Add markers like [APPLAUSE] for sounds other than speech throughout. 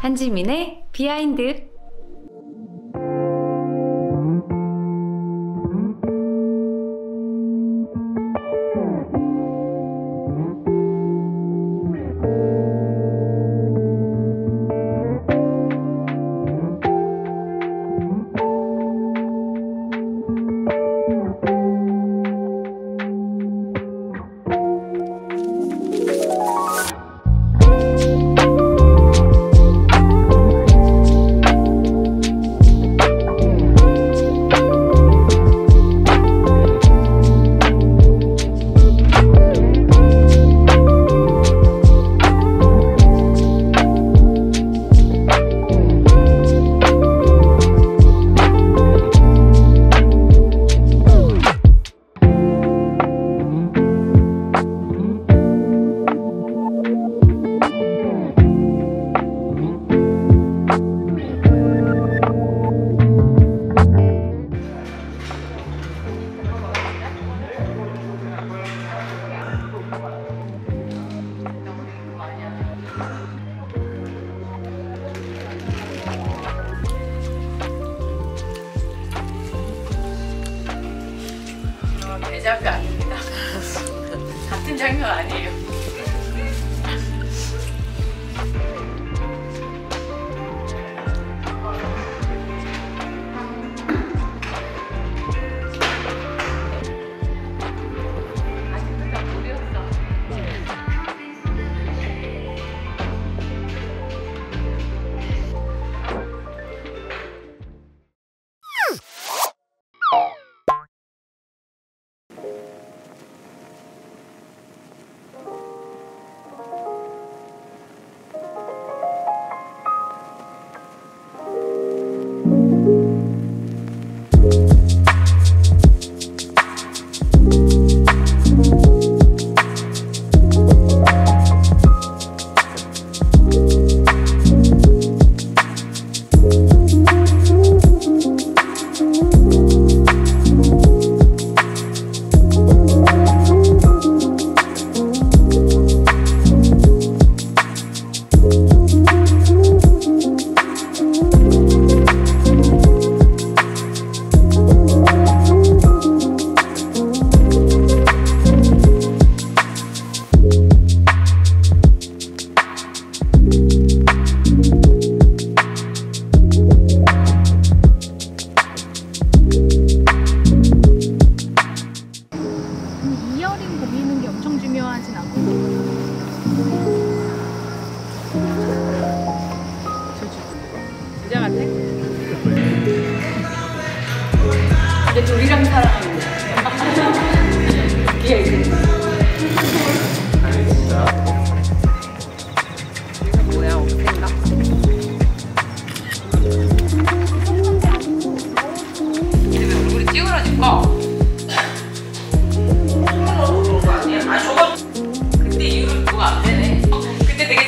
한지민의 비하인드 대작가 아닙니다. [LAUGHS] 같은 장면 아니에요. 이어링 고미는 게 엄청 중요하진 않고 부자 같아? 근데 둘이랑 사랑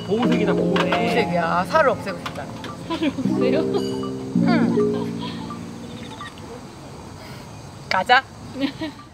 와 보호색이다 보호색. 보호색이야. 살을 없애고 싶다. 살을 없애요? 응. [LAUGHS] 가자 [LAUGHS]